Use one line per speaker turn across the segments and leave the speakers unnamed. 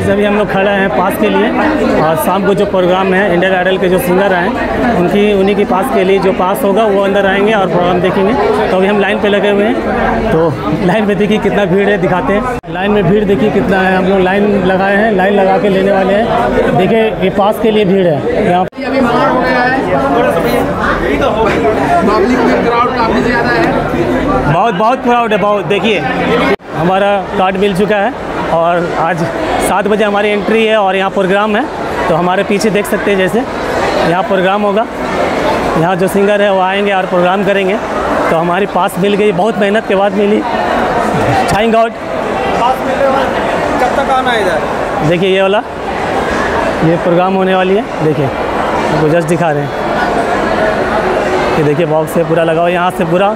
Guys अभी हम लोग खड़े हैं पास के लिए। और शाम को जो प्रोग्राम है इंडियन आइडल के जो सिंगर हैं उनकी उन्हीं के पास के लिए जो पास होगा वो अंदर आएँगे और प्रोग्राम देखेंगे। तो अभी हम लाइन पे लगे हुए हैं। तो लाइन में देखिए कितना भीड़ है दिखाते हैं। लाइन में भीड़ देखिए कितना है। हम लोग लाइन लगाए हैं लाइन लगा के लेने वाले हैं। देखिए ये पास के लिए भीड़ है। यहाँ
क्राउड
बहुत बहुत प्राउड है बहुत। देखिए हमारा कार्ड मिल चुका है। और आज सात बजे हमारी एंट्री है और यहाँ प्रोग्राम है। तो हमारे पीछे देख सकते हैं जैसे यहाँ प्रोग्राम होगा। यहाँ जो सिंगर है वो आएँगे और प्रोग्राम करेंगे। तो हमारी पास मिल गई बहुत मेहनत के बाद मिली। थैंक गॉड
कब तक आना है इधर?
देखिए ये वाला ये प्रोग्राम होने वाली है। देखिए आपको जस्ट दिखा रहे हैं। ये देखिए बॉक्स से पूरा लगाओ यहाँ से पूरा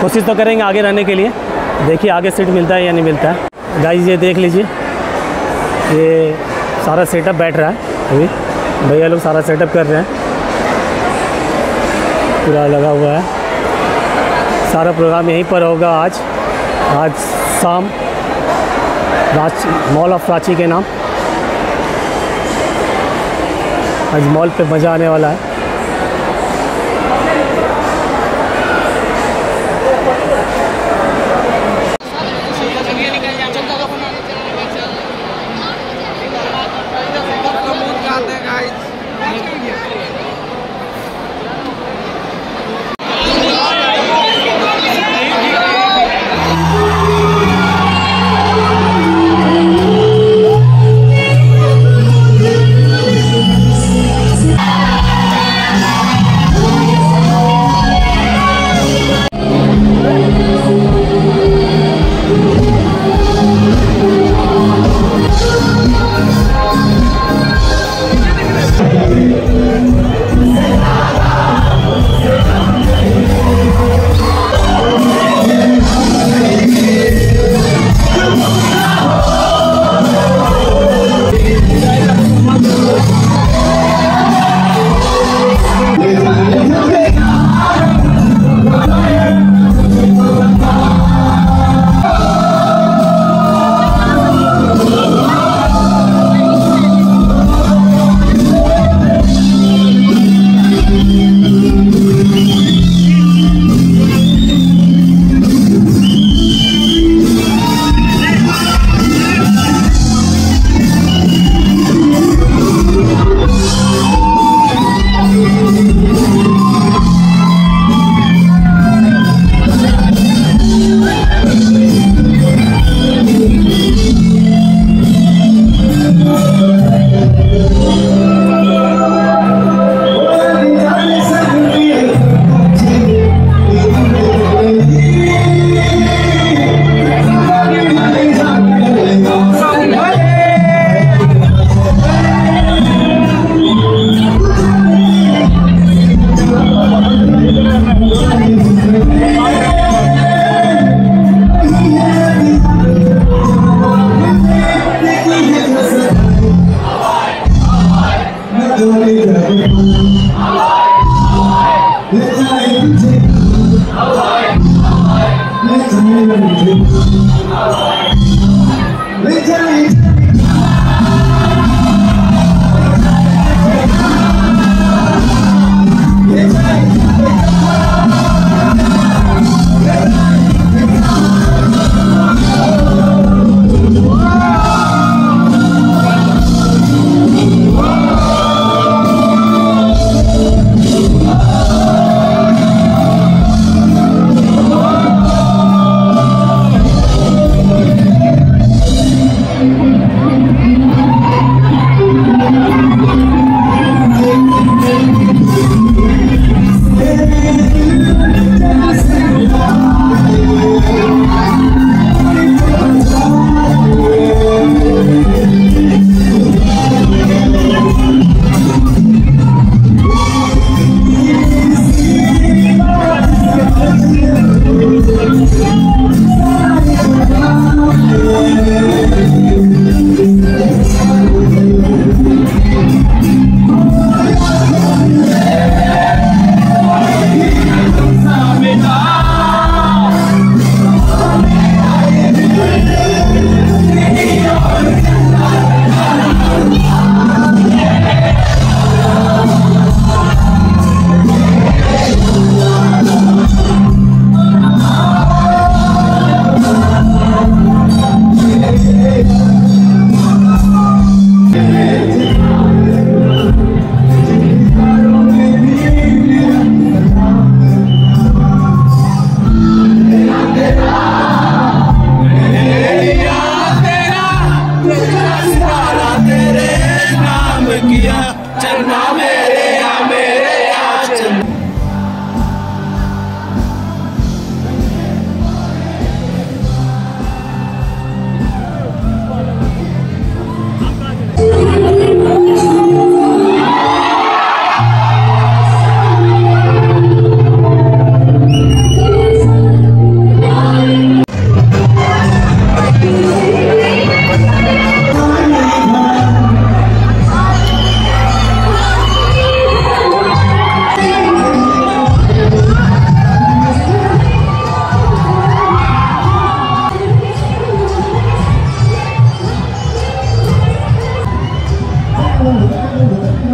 कोशिश तो करेंगे आगे रहने के लिए। देखिए आगे सीट मिलता है या नहीं मिलता है। गाइस ये देख लीजिए। ये सारा सेटअप बैठ रहा है अभी। भैया लोग सारा सेटअप कर रहे हैं। पूरा लगा हुआ है। सारा प्रोग्राम यहीं पर होगा आज। आज शाम मॉल ऑफ़ रांची के नाम। आज मॉल पे मज़ा आने वाला है।
Deus. Yeah.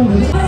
뭐지?